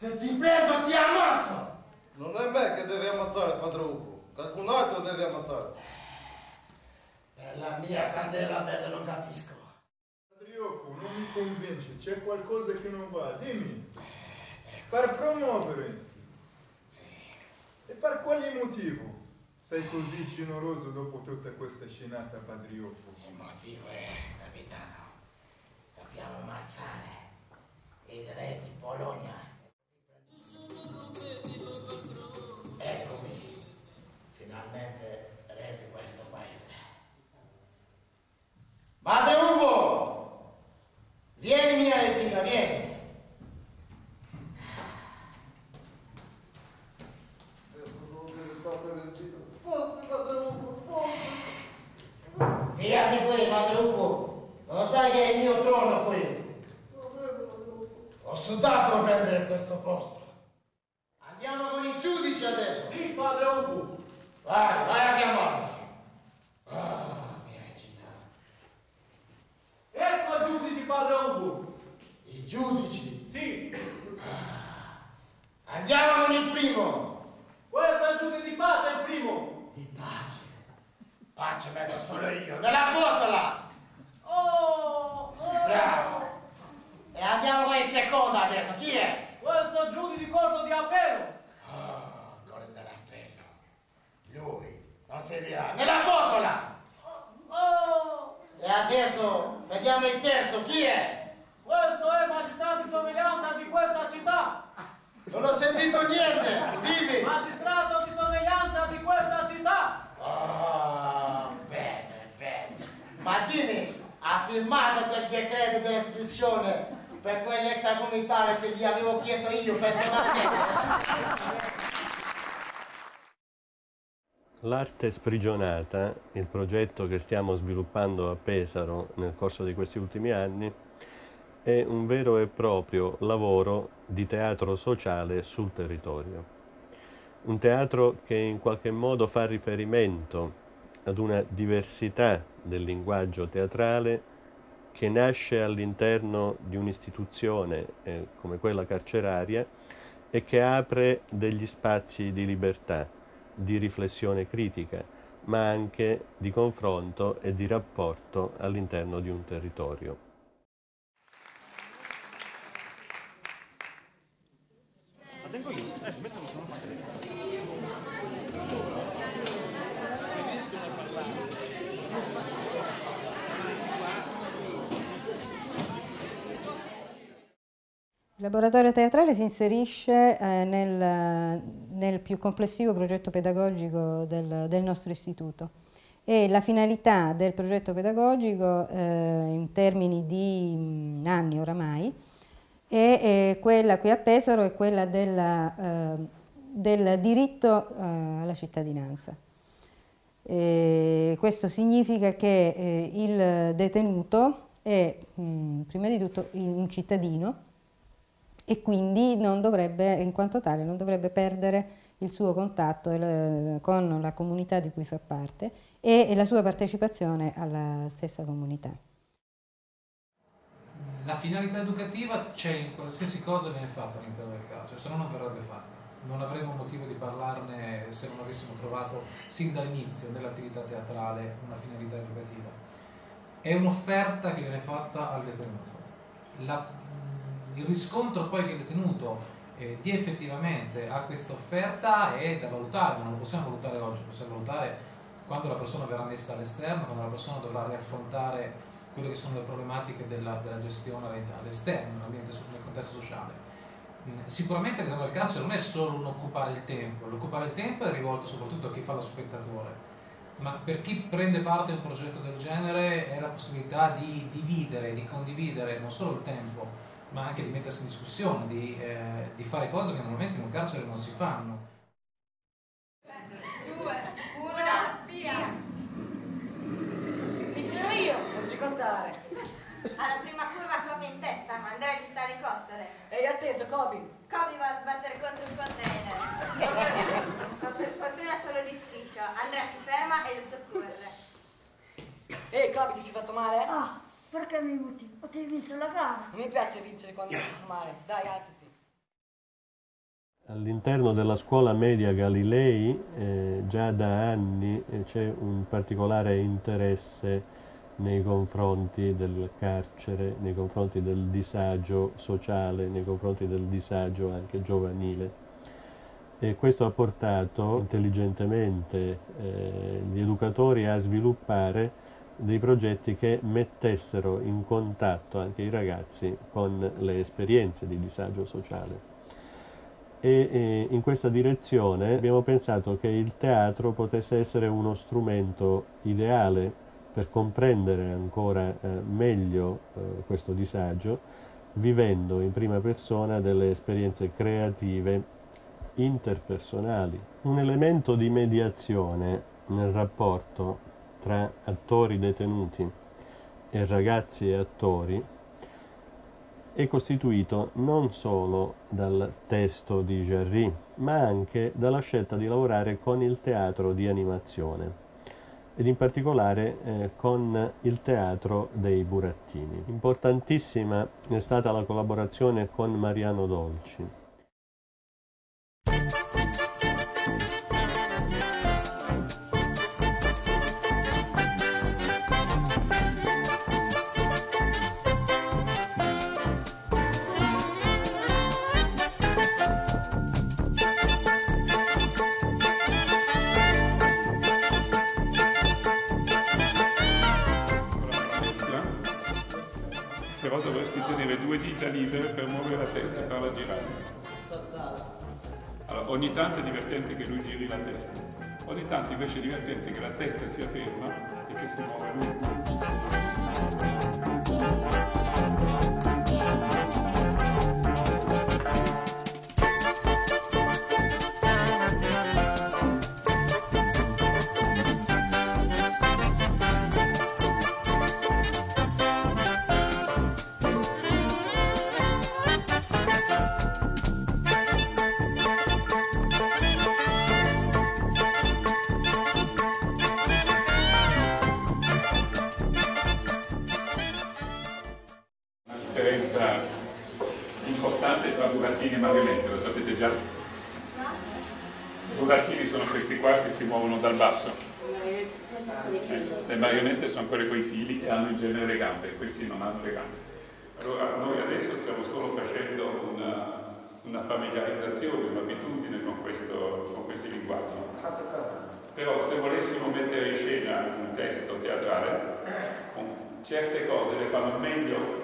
Se ti prendo ti ammazzo! Non è me che devi ammazzare, padre Ugo. Qualcun altro devi ammazzare. Per la mia candela verde non capisco. Padriocco, non mi convince, c'è qualcosa che non va, dimmi. Per promuovere. Sì. E per quale motivo sei così generoso dopo tutta questa scenata, Padriocco? Il motivo è, capitano, dobbiamo ammazzare il re di Polonia. Questo posto. Andiamo con i giudici adesso. Sì, padre Ugo. Vai, vai a chiamarli. Ah, mia regina. Ecco i giudici, padre Ugo. I giudici. Sì, Andiamo con il primo. questo è il giudice di pace, il primo. Di pace. Pace metto solo io. Nella botola. Oh, oh. Bravo. E andiamo con il secondo adesso. Chi è? Questo è il giudice di corso di appello. Ah, Corte dell'appello. Lui non servirà. Nella botola. Oh, E adesso vediamo il terzo. Chi è? questo è il magistrato di sorveglianza di questa città. Non ho sentito niente. Dimmi. Magistrato di sorveglianza di questa città. Ah, bene, bene. Ma dimmi, ha firmato quel decreto dell'espulsione per quegli extracomunitari che gli avevo chiesto io personalmente? L'arte sprigionata, il progetto che stiamo sviluppando a Pesaro nel corso di questi ultimi anni, è un vero e proprio lavoro di teatro sociale sul territorio. Un teatro che in qualche modo fa riferimento ad una diversità del linguaggio teatrale che nasce all'interno di un'istituzione eh, come quella carceraria e che apre degli spazi di libertà, di riflessione critica, ma anche di confronto e di rapporto all'interno di un territorio. Laboratorio teatrale si inserisce eh, nel, nel più complessivo progetto pedagogico del, del nostro istituto e la finalità del progetto pedagogico eh, in termini di mh, anni oramai è, è quella qui a Pesaro è quella della, eh, del diritto eh, alla cittadinanza. E questo significa che eh, il detenuto è mh, prima di tutto un cittadino e quindi non dovrebbe, in quanto tale, non dovrebbe perdere il suo contatto con la comunità di cui fa parte e la sua partecipazione alla stessa comunità. La finalità educativa c'è in qualsiasi cosa viene fatta all'interno del carcere, se no non verrebbe fatta. Non avremmo motivo di parlarne se non avessimo trovato sin dall'inizio nell'attività teatrale una finalità educativa. È un'offerta che viene fatta al detenuto. La il riscontro poi che il detenuto eh, dia effettivamente a questa offerta è da valutare, ma non lo possiamo valutare oggi, possiamo valutare quando la persona verrà messa all'esterno, quando la persona dovrà riaffrontare quelle che sono le problematiche della, della gestione all'esterno, nel contesto sociale. Sicuramente all'interno del carcere non è solo un occupare il tempo, l'occupare il tempo è rivolto soprattutto a chi fa lo spettatore, ma per chi prende parte a un progetto del genere è la possibilità di dividere, di condividere non solo il tempo, ma anche di mettersi in discussione, di, eh, di fare cose che normalmente in un carcere non si fanno. Due, una, via! Vincerò io! Non ci contare! Alla prima curva Kobe in testa, ma Andrea gli sta alle costole. Ehi, attento, Kobe! Kobe va a sbattere contro un container. Ma per, fortuna solo di striscio. Andrea si ferma e lo soccorre. Ehi, Kobe, ti ci fatto male? Ah, perché mi butti? Potevi vincere la gara. Non mi piace vincere quando fa male. Dai, alzati. All'interno della scuola media Galilei eh, già da anni eh, c'è un particolare interesse nei confronti del carcere, nei confronti del disagio sociale, nei confronti del disagio anche giovanile. E questo ha portato intelligentemente eh, gli educatori a sviluppare dei progetti che mettessero in contatto anche i ragazzi con le esperienze di disagio sociale. E, in questa direzione abbiamo pensato che il teatro potesse essere uno strumento ideale per comprendere ancora eh, meglio eh, questo disagio, vivendo in prima persona delle esperienze creative interpersonali. Un elemento di mediazione nel rapporto tra attori detenuti e ragazzi e attori è costituito non solo dal testo di Jarry, ma anche dalla scelta di lavorare con il teatro di animazione ed in particolare eh, con il teatro dei burattini. Importantissima è stata la collaborazione con Mariano Dolci. Dovresti tenere due dita libere per muovere la testa e farla girare. Allora, ogni tanto è divertente che lui giri la testa, ogni tanto invece è divertente che la testa sia ferma e che si muove lui. Differenza importante tra burattini e marionette, lo sapete già? I burattini sono questi qua che si muovono dal basso. Eh, le marionette sono quelle con i fili e hanno in genere le gambe, questi non hanno le gambe. Allora noi adesso stiamo solo facendo una, una familiarizzazione, un'abitudine con, con questi linguaggi. Però se volessimo mettere in scena un testo teatrale, certe cose le fanno meglio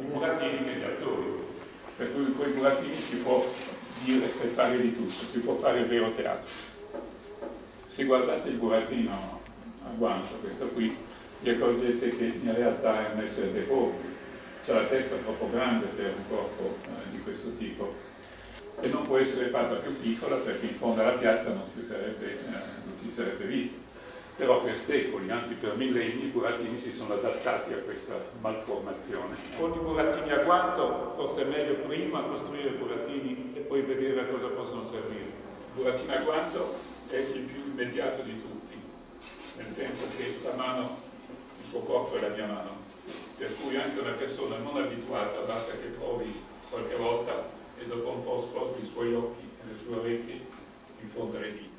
i burattini che gli attori. Per cui con i burattini si può dire e fare di tutto, si può fare il vero teatro. Se guardate il burattino a guancio, questo qui, vi accorgete che in realtà è un essere deforme, c'è la testa troppo grande per un corpo eh, di questo tipo e non può essere fatta più piccola perché in fondo alla piazza non sarebbe, eh, non si sarebbe vista. Però per secoli, anzi per millenni, i burattini si sono adattati a questa malformazione. Con i burattini a guanto forse è meglio prima costruire burattini e poi vedere a cosa possono servire. Il burattino a guanto è il più immediato di tutti, nel senso che la mano, il suo corpo è la mia mano, per cui anche una persona non abituata basta che provi qualche volta e dopo un po' sposti i suoi occhi e le sue orecchie in fondo alle dita.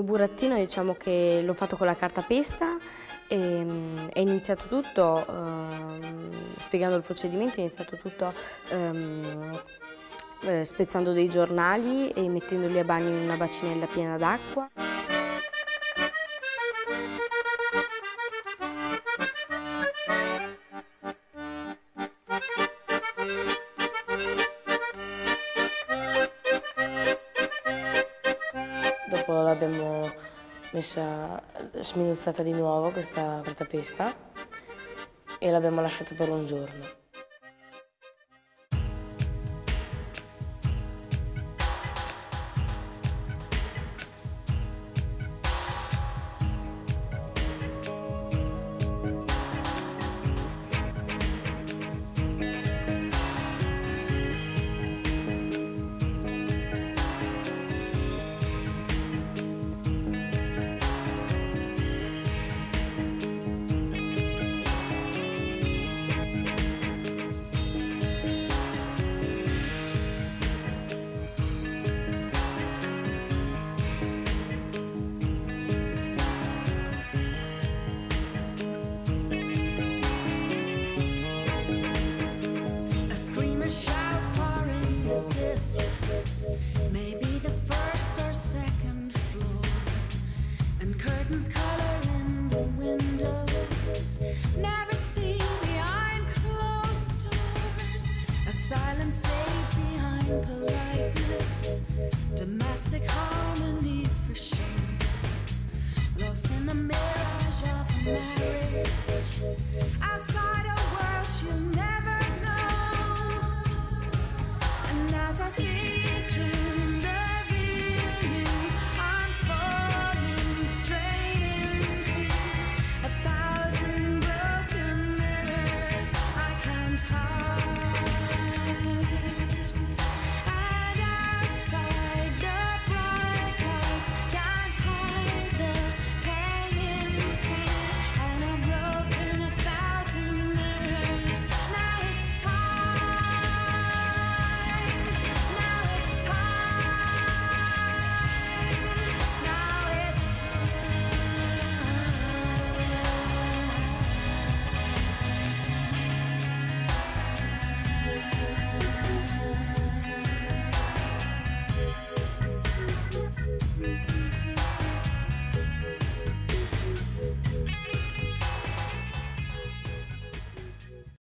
Mio burattino diciamo che l'ho fatto con la carta pesta e mm, è iniziato tutto, ehm, spiegando il procedimento, è iniziato tutto ehm, eh, spezzando dei giornali e mettendoli a bagno in una bacinella piena d'acqua. L'abbiamo messa sminuzzata di nuovo questa cartapesta e l'abbiamo lasciata per un giorno. Silent sage behind politeness. Domestic harmony for sure. Lost in the mirage of marriage. Outside a world she'll never know. And as I see through